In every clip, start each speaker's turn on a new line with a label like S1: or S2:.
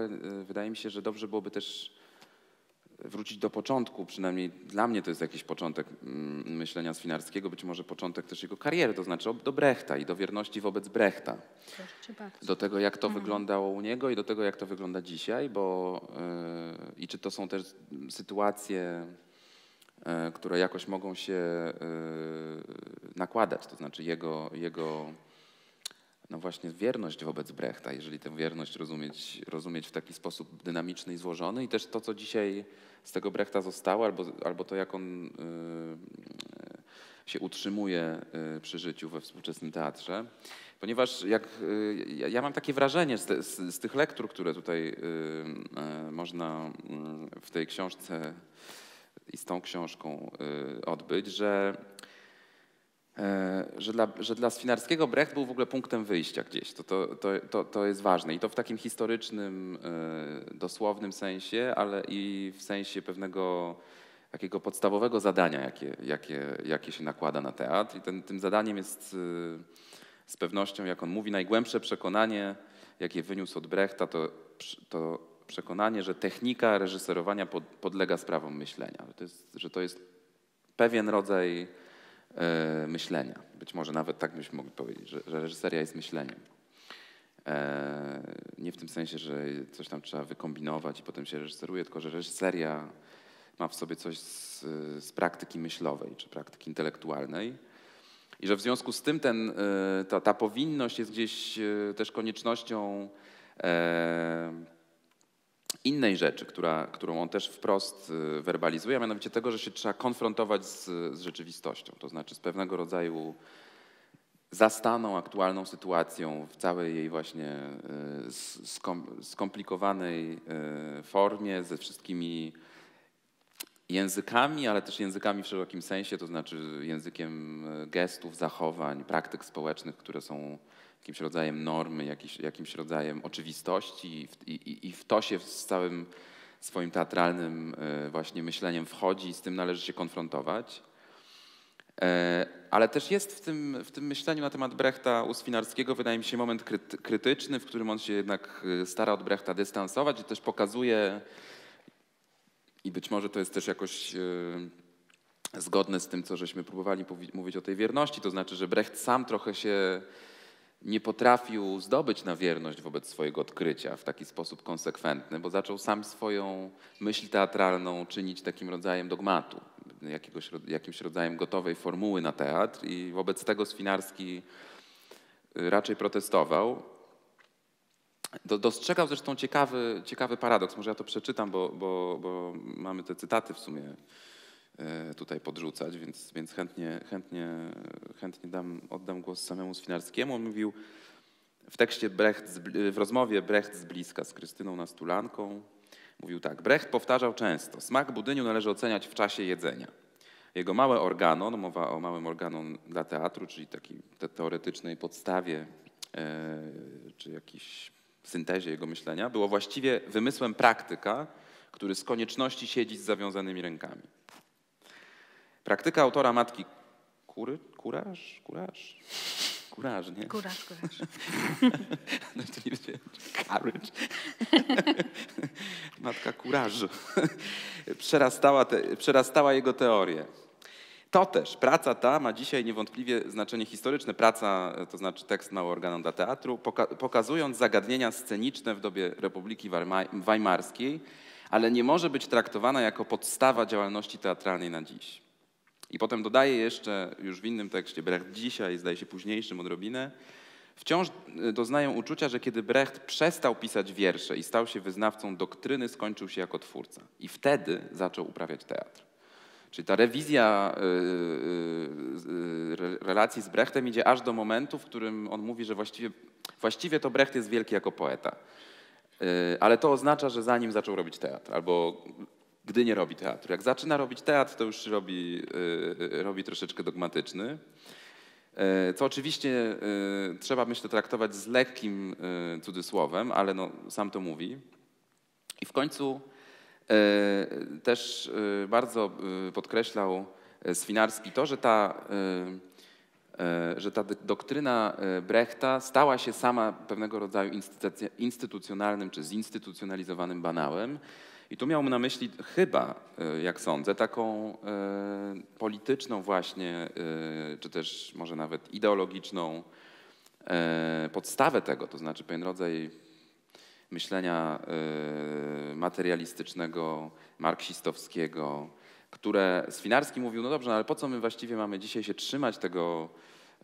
S1: y, wydaje mi się, że dobrze byłoby też wrócić do początku, przynajmniej dla mnie to jest jakiś początek mm, myślenia Swinarskiego, być może początek też jego kariery, to znaczy do Brechta i do wierności wobec Brechta. Do tego, jak to mhm. wyglądało u niego i do tego, jak to wygląda dzisiaj, bo yy, i czy to są też sytuacje, yy, które jakoś mogą się yy, nakładać, to znaczy jego, jego no właśnie wierność wobec Brechta, jeżeli tę wierność rozumieć, rozumieć w taki sposób dynamiczny i złożony i też to, co dzisiaj z tego Brechta zostało, albo, albo to, jak on y, się utrzymuje y, przy życiu we współczesnym teatrze. Ponieważ jak, y, ja mam takie wrażenie z, z, z tych lektur, które tutaj można w tej książce i z tą książką odbyć, że że dla, że dla Swinarskiego Brecht był w ogóle punktem wyjścia gdzieś. To, to, to, to, to jest ważne i to w takim historycznym, e, dosłownym sensie, ale i w sensie pewnego takiego podstawowego zadania, jakie, jakie, jakie się nakłada na teatr. I ten, tym zadaniem jest e, z pewnością, jak on mówi, najgłębsze przekonanie, jakie wyniósł od Brechta, to, to przekonanie, że technika reżyserowania podlega sprawom myślenia. Że to jest, że to jest pewien rodzaj E, myślenia. Być może nawet tak byśmy mogli powiedzieć, że, że reżyseria jest myśleniem. E, nie w tym sensie, że coś tam trzeba wykombinować i potem się reżyseruje, tylko że reżyseria ma w sobie coś z, z praktyki myślowej czy praktyki intelektualnej. I że w związku z tym ten, e, ta, ta powinność jest gdzieś też koniecznością innej rzeczy, która, którą on też wprost y, werbalizuje, a mianowicie tego, że się trzeba konfrontować z, z rzeczywistością, to znaczy z pewnego rodzaju zastaną aktualną sytuacją w całej jej właśnie y, skomplikowanej y, formie, ze wszystkimi językami, ale też językami w szerokim sensie, to znaczy językiem gestów, zachowań, praktyk społecznych, które są jakimś rodzajem normy, jakimś rodzajem oczywistości i, i, i w to się z całym swoim teatralnym e, właśnie myśleniem wchodzi i z tym należy się konfrontować. E, ale też jest w tym, w tym myśleniu na temat Brechta u Swinarskiego, wydaje mi się, moment krytyczny, w którym on się jednak e, stara od Brechta dystansować i też pokazuje, i być może to jest też jakoś zgodne z tym, co żeśmy próbowali mówić o tej wierności, to znaczy, że Brecht sam trochę się nie potrafił zdobyć na wierność wobec swojego odkrycia w taki sposób konsekwentny, bo zaczął sam swoją myśl teatralną czynić takim rodzajem dogmatu, jakiegoś, jakimś rodzajem gotowej formuły na teatr i wobec tego Swinarski y, raczej protestował. Dostrzegał zresztą ciekawy, ciekawy paradoks, może ja to przeczytam, bo, bo, bo mamy te cytaty w sumie tutaj podrzucać, więc, więc chętnie, chętnie, chętnie dam, oddam głos samemu Swinarskiemu. On mówił w tekście Brecht, w rozmowie Brecht z bliska z Krystyną Nastulanką, mówił tak. Brecht powtarzał często, smak budyniu należy oceniać w czasie jedzenia. Jego małe organon, mowa o małym organon dla teatru, czyli takiej te teoretycznej podstawie e, czy jakiejś syntezie jego myślenia, było właściwie wymysłem praktyka, który z konieczności siedzi z zawiązanymi rękami. Praktyka autora matki kury, kuraż, kuraż, kuraż, nie?
S2: Kuraż, kuraż.
S1: no to nie wiedziałem. Courage. Matka kurażu. przerastała, te, przerastała jego teorię. To też, praca ta ma dzisiaj niewątpliwie znaczenie historyczne. Praca, to znaczy tekst mały organom dla teatru, poka pokazując zagadnienia sceniczne w dobie Republiki Weimarskiej, ale nie może być traktowana jako podstawa działalności teatralnej na dziś. I potem dodaje jeszcze, już w innym tekście, Brecht dzisiaj, zdaje się późniejszym odrobinę, wciąż y, doznają uczucia, że kiedy Brecht przestał pisać wiersze i stał się wyznawcą doktryny, skończył się jako twórca. I wtedy zaczął uprawiać teatr. Czyli ta rewizja y, y, relacji z Brechtem idzie aż do momentu, w którym on mówi, że właściwie, właściwie to Brecht jest wielki jako poeta. Ale to oznacza, że zanim zaczął robić teatr, albo gdy nie robi teatru. Jak zaczyna robić teatr, to już robi, yy, robi troszeczkę dogmatyczny. Yy, co oczywiście yy, trzeba, myślę, traktować z lekkim cudzysłowem, ale no, sam to mówi. I w końcu też bardzo podkreślał Swinarski to, że ta że ta doktryna Brechta stała się sama pewnego rodzaju instytucjonalnym czy zinstytucjonalizowanym banałem. I tu miałbym na myśli chyba, jak sądzę, taką polityczną właśnie, czy też może nawet ideologiczną podstawę tego, to znaczy pewien rodzaj myślenia materialistycznego, marksistowskiego, które Swinarski mówił, no dobrze, no ale po co my właściwie mamy dzisiaj się trzymać tego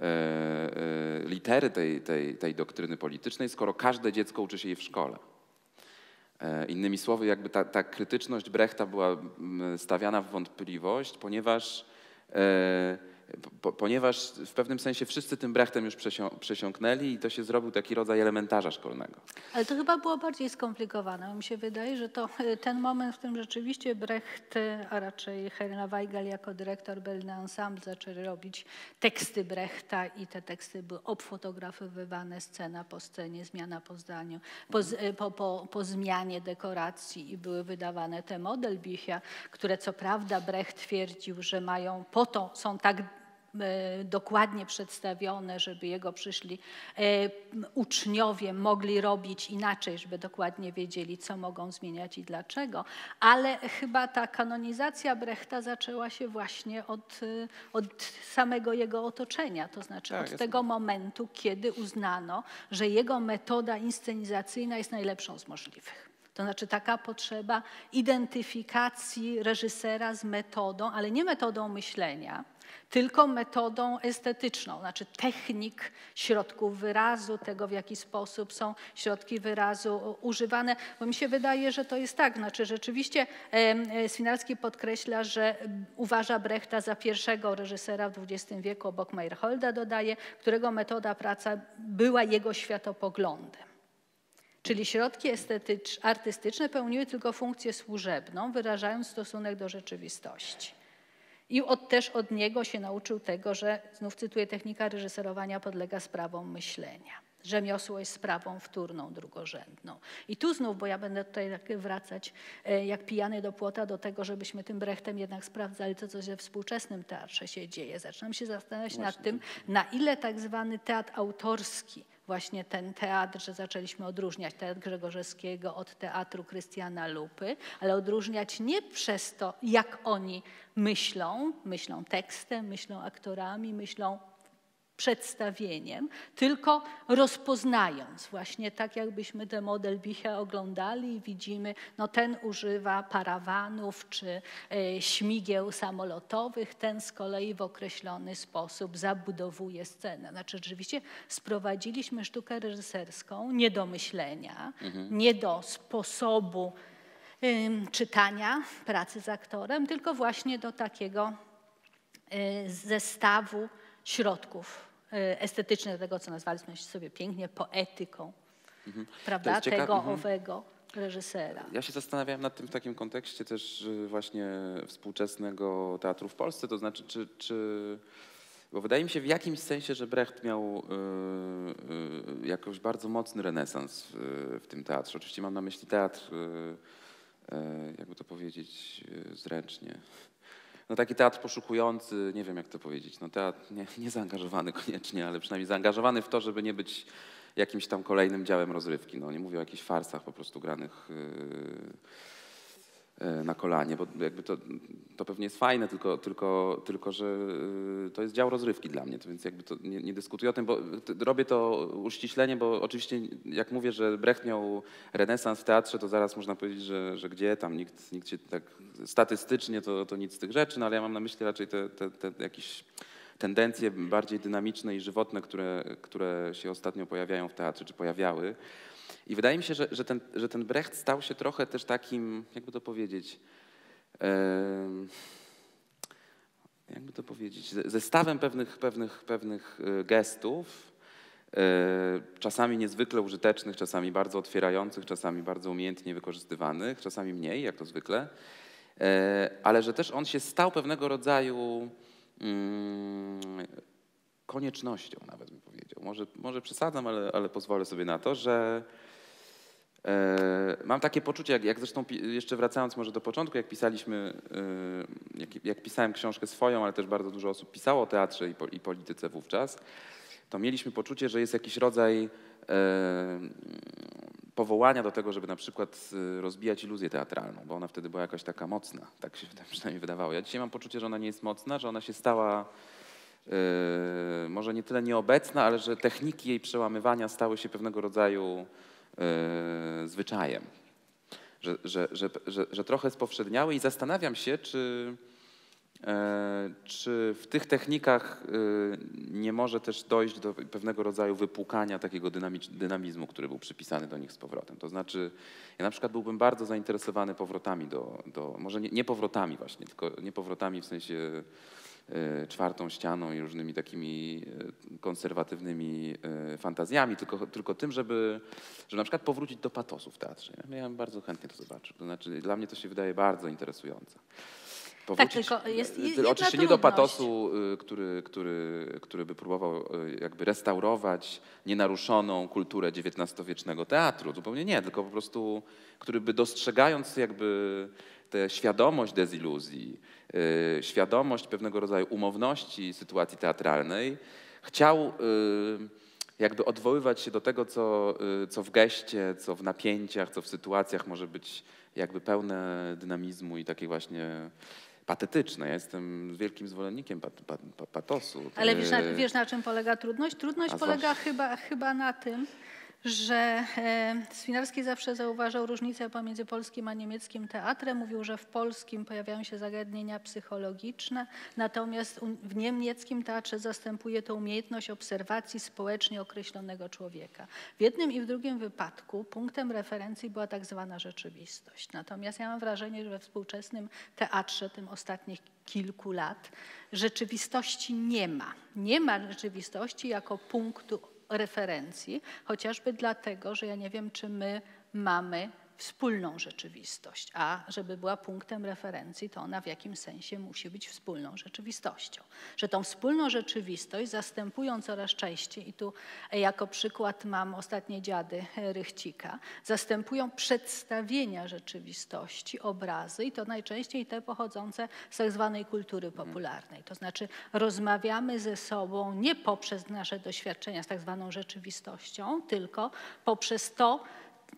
S1: e, e, litery tej, tej, tej doktryny politycznej, skoro każde dziecko uczy się jej w szkole. E, innymi słowy, jakby ta, ta krytyczność Brechta była stawiana w wątpliwość, ponieważ po, ponieważ w pewnym sensie wszyscy tym Brechtem już przesiąknęli i to się zrobił taki rodzaj elementarza szkolnego.
S2: Ale to chyba było bardziej skomplikowane. Mi się wydaje, że to ten moment, w którym rzeczywiście Brecht, a raczej Helena Weigel jako dyrektor Berlin Ensemble zaczęli robić teksty Brechta i te teksty były obfotografowywane scena po scenie, zmiana po zdaniu, po, e, po, po, po zmianie dekoracji i były wydawane te modelbichia, które co prawda Brecht twierdził, że mają po to, są tak dokładnie przedstawione, żeby jego przyszli e, uczniowie mogli robić inaczej, żeby dokładnie wiedzieli, co mogą zmieniać i dlaczego. Ale chyba ta kanonizacja Brechta zaczęła się właśnie od, e, od samego jego otoczenia, to znaczy tak, od tego momentu, kiedy uznano, że jego metoda inscenizacyjna jest najlepszą z możliwych. To znaczy taka potrzeba identyfikacji reżysera z metodą, ale nie metodą myślenia, tylko metodą estetyczną, znaczy technik środków wyrazu, tego w jaki sposób są środki wyrazu używane, bo mi się wydaje, że to jest tak, znaczy rzeczywiście Swinarski podkreśla, że uważa Brechta za pierwszego reżysera w XX wieku, obok Meyerholda dodaje, którego metoda praca była jego światopoglądem. Czyli środki artystyczne pełniły tylko funkcję służebną, wyrażając stosunek do rzeczywistości. I od, też od niego się nauczył tego, że, znów cytuję, technika reżyserowania podlega sprawom myślenia. Rzemiosło jest sprawą wtórną, drugorzędną. I tu znów, bo ja będę tutaj tak wracać e, jak pijany do płota do tego, żebyśmy tym Brechtem jednak sprawdzali to, co ze współczesnym teatrze się dzieje. Zaczynam się zastanawiać Właśnie. nad tym, na ile tak zwany teatr autorski właśnie ten teatr, że zaczęliśmy odróżniać teatr Grzegorzewskiego od teatru Krystiana Lupy, ale odróżniać nie przez to, jak oni myślą, myślą tekstem, myślą aktorami, myślą przedstawieniem, tylko rozpoznając, właśnie tak jakbyśmy ten model Bicha oglądali i widzimy, no ten używa parawanów czy e, śmigieł samolotowych, ten z kolei w określony sposób zabudowuje scenę. Znaczy rzeczywiście sprowadziliśmy sztukę reżyserską nie do myślenia, mhm. nie do sposobu czytania pracy z aktorem, tylko właśnie do takiego e, zestawu środków estetyczne tego, co nazwaliśmy sobie pięknie poetyką, mhm. prawda, tego, mhm. owego reżysera.
S1: Ja się zastanawiałem nad tym w takim kontekście też właśnie współczesnego teatru w Polsce, to znaczy czy, czy bo wydaje mi się w jakimś sensie, że Brecht miał y, y, jakoś bardzo mocny renesans w, w, tym teatrze. Oczywiście mam na myśli teatr, y, jakby to powiedzieć zręcznie, no taki teatr poszukujący, nie wiem jak to powiedzieć, no teatr nie, nie zaangażowany koniecznie, ale przynajmniej zaangażowany w to, żeby nie być jakimś tam kolejnym działem rozrywki. No nie mówię o jakichś farsach po prostu granych yy, E, na kolanie, bo jakby to, to pewnie jest fajne, tylko, tylko, tylko że e, to jest dział rozrywki dla mnie, to więc jakby to nie, nie dyskutuję o tym, bo robię to uściślenie, bo oczywiście jak mówię, że Brecht miał renesans w teatrze, to zaraz można powiedzieć, że, że gdzie tam, nikt, nikt się tak statystycznie to, to nic z tych rzeczy, no ale ja mam na myśli raczej te, te, te jakieś tendencje bardziej dynamiczne i żywotne, które, które się ostatnio pojawiają w teatrze, czy pojawiały. I wydaje mi się, że, że, ten, że ten Brecht stał się trochę też takim, jakby to powiedzieć, jakby to powiedzieć, zestawem pewnych, pewnych, pewnych e, gestów, e, czasami niezwykle użytecznych, czasami bardzo otwierających, czasami bardzo umiejętnie wykorzystywanych, czasami mniej, jak to zwykle, e, ale że też on się stał pewnego rodzaju mm, koniecznością, nawet bym powiedział. Może, może przesadzam, ale, ale pozwolę sobie na to, że mam takie poczucie, jak, jak zresztą jeszcze wracając może do początku, jak pisaliśmy, e, jak, jak, pisałem książkę swoją, ale też bardzo dużo osób pisało o teatrze i, po, i polityce wówczas, to mieliśmy poczucie, że jest jakiś rodzaj e, powołania do tego, żeby na przykład rozbijać iluzję teatralną, bo ona wtedy była jakaś taka mocna, tak się przynajmniej wydawało. Ja dzisiaj mam poczucie, że ona nie jest mocna, że ona się stała może nie tyle nieobecna, ale że techniki jej przełamywania stały się pewnego rodzaju E, zwyczajem, że, że, że, że, trochę spowszedniały i zastanawiam się, czy, e, czy w tych technikach e, nie może też dojść do pewnego rodzaju wypłukania takiego dynamizmu, który był przypisany do nich z powrotem. To znaczy, ja na przykład byłbym bardzo zainteresowany powrotami do, do może nie, nie powrotami właśnie, tylko nie powrotami w sensie E, czwartą ścianą i różnymi takimi e, konserwatywnymi e, fantazjami, tylko, tylko tym, żeby, żeby na przykład powrócić do patosu w teatrze. Ja bym bardzo chętnie to zobaczył. To znaczy, dla mnie to się wydaje bardzo interesujące.
S2: Powrócić, tak, tylko jest,
S1: Oczywiście nie do patosu, który, który, który by próbował jakby restaurować nienaruszoną kulturę XIX-wiecznego teatru. Zupełnie nie, tylko po prostu, który by dostrzegając jakby tę świadomość deziluzji, Y, świadomość pewnego rodzaju umowności sytuacji teatralnej, chciał y, jakby odwoływać się do tego, co, y, co w geście, co w napięciach, co w sytuacjach może być jakby pełne dynamizmu i takiej właśnie patetyczne. Ja jestem wielkim zwolennikiem pat, pat, patosu.
S2: Ale wiesz na, wiesz na, czym polega trudność? Trudność polega chyba, chyba na tym, że e, Swinarski zawsze zauważał różnicę pomiędzy polskim a niemieckim teatrem. Mówił, że w polskim pojawiają się zagadnienia psychologiczne, natomiast w niemieckim teatrze zastępuje to umiejętność obserwacji społecznie określonego człowieka. W jednym i w drugim wypadku punktem referencji była tak zwana rzeczywistość. Natomiast ja mam wrażenie, że we współczesnym teatrze, tym ostatnich kilku lat, rzeczywistości nie ma. Nie ma rzeczywistości jako punktu referencji, chociażby dlatego, że ja nie wiem, czy my mamy wspólną rzeczywistość, a żeby była punktem referencji, to ona w jakimś sensie musi być wspólną rzeczywistością. Że tą wspólną rzeczywistość zastępują coraz częściej, i tu jako przykład mam ostatnie dziady Rychcika, zastępują przedstawienia rzeczywistości, obrazy i to najczęściej te pochodzące z tak zwanej kultury popularnej. To znaczy rozmawiamy ze sobą nie poprzez nasze doświadczenia z tak zwaną rzeczywistością, tylko poprzez to,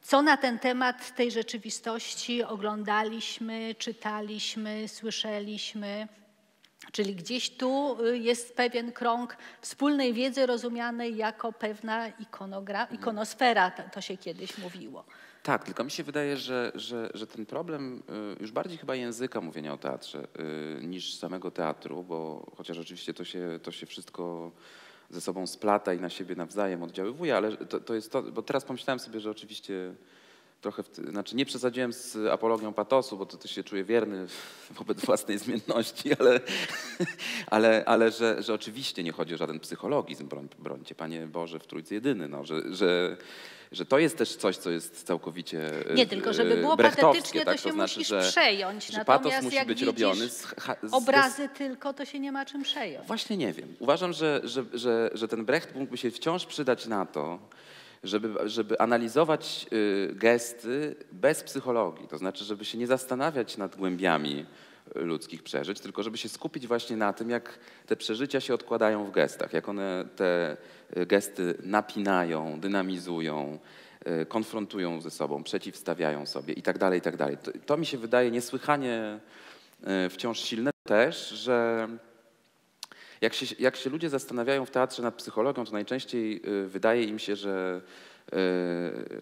S2: co na ten temat tej rzeczywistości oglądaliśmy, czytaliśmy, słyszeliśmy. Czyli gdzieś tu y, jest pewien krąg wspólnej wiedzy rozumianej jako pewna ikonogra, mhm. ikonosfera, to, się kiedyś mówiło.
S1: Tak, tylko mi się wydaje, że, że, że ten problem y, już bardziej chyba języka mówienia o teatrze y, niż samego teatru, bo chociaż oczywiście to się, to się wszystko ze sobą splata i na siebie nawzajem oddziaływuje, ale to, to jest to, bo teraz pomyślałem sobie, że oczywiście trochę, w, znaczy nie przesadziłem z apologią patosu, bo to, to się czuję wierny wobec własnej zmienności, ale, ale, ale że, że oczywiście nie chodzi o żaden psychologizm, broń, brońcie Panie Boże w Trójcy Jedyny, no, że, że że to jest też coś, co jest całkowicie
S2: Nie, tylko żeby było patetycznie, tak? to się to znaczy, musisz że, przejąć.
S1: Że Natomiast patos musi być robiony z,
S2: z, obrazy tylko, to się nie ma czym przejąć.
S1: Właśnie nie wiem. Uważam, że, że, że, że ten Brecht mógłby się wciąż przydać na to, żeby, żeby analizować y, gesty bez psychologii. To znaczy, żeby się nie zastanawiać nad głębiami ludzkich przeżyć, tylko żeby się skupić właśnie na tym, jak te przeżycia się odkładają w gestach, jak one te y, gesty napinają, dynamizują, y, konfrontują ze sobą, przeciwstawiają sobie i tak dalej, i tak dalej. To, mi się wydaje niesłychanie y, wciąż silne też, że jak się, jak się ludzie zastanawiają w teatrze nad psychologią, to najczęściej wydaje im się, że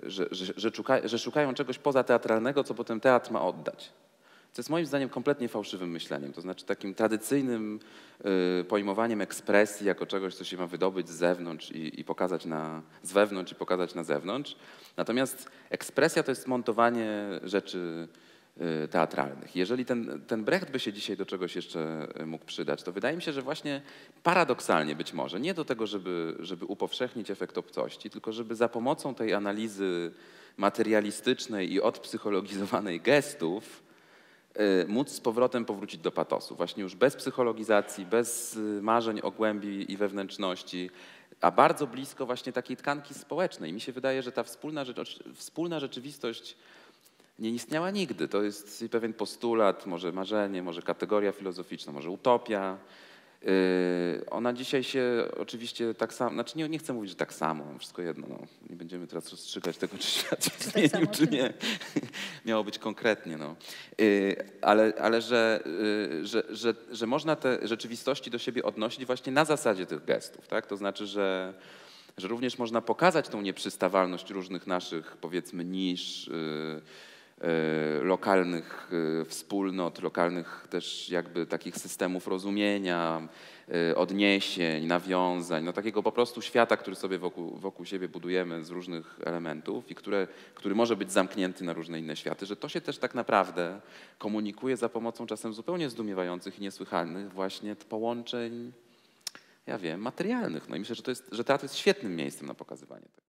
S1: że, że, że, szuka, że szukają czegoś poza teatralnego, co potem teatr ma oddać. Co jest moim zdaniem kompletnie fałszywym myśleniem, to znaczy takim tradycyjnym y, pojmowaniem ekspresji jako czegoś, co się ma wydobyć z zewnątrz i, i, pokazać na, z wewnątrz i pokazać na zewnątrz. Natomiast ekspresja to jest montowanie rzeczy y, teatralnych. Jeżeli ten, ten Brecht by się dzisiaj do czegoś jeszcze mógł przydać, to wydaje mi się, że właśnie paradoksalnie być może, nie do tego, żeby, żeby upowszechnić efekt obcości, tylko żeby za pomocą tej analizy materialistycznej i odpsychologizowanej gestów, Y, móc z powrotem powrócić do patosu. Właśnie już bez psychologizacji, bez y, marzeń o głębi i wewnętrzności, a bardzo blisko właśnie takiej tkanki społecznej. Mi się wydaje, że ta wspólna, rzecz, wspólna rzeczywistość nie istniała nigdy. To jest pewien postulat, może marzenie, może kategoria filozoficzna, może utopia. Yy, Ona dzisiaj się oczywiście tak samo, znaczy nie, nie chcę mówić, że tak samo, wszystko jedno, no. nie będziemy teraz rozstrzygać tego, czy świat się
S2: tak
S1: zmienił, czy nie. Miało być konkretnie, no. Yy, Ale, ale że, yy, że, że, że można te rzeczywistości do siebie odnosić właśnie na zasadzie tych gestów, tak? To znaczy, że, że również można pokazać tą nieprzystawalność różnych naszych, powiedzmy, niż, lokalnych e, wspólnot, lokalnych też jakby takich systemów rozumienia, e, odniesień, nawiązań, no takiego po prostu świata, który sobie wokół, wokół siebie budujemy z różnych elementów i które, który może być zamknięty na różne inne światy, że to się też tak naprawdę komunikuje za pomocą czasem zupełnie zdumiewających i niesłychanych właśnie połączeń, ja wiem, materialnych. No i myślę, że, to jest, że teatr jest świetnym miejscem na pokazywanie tego.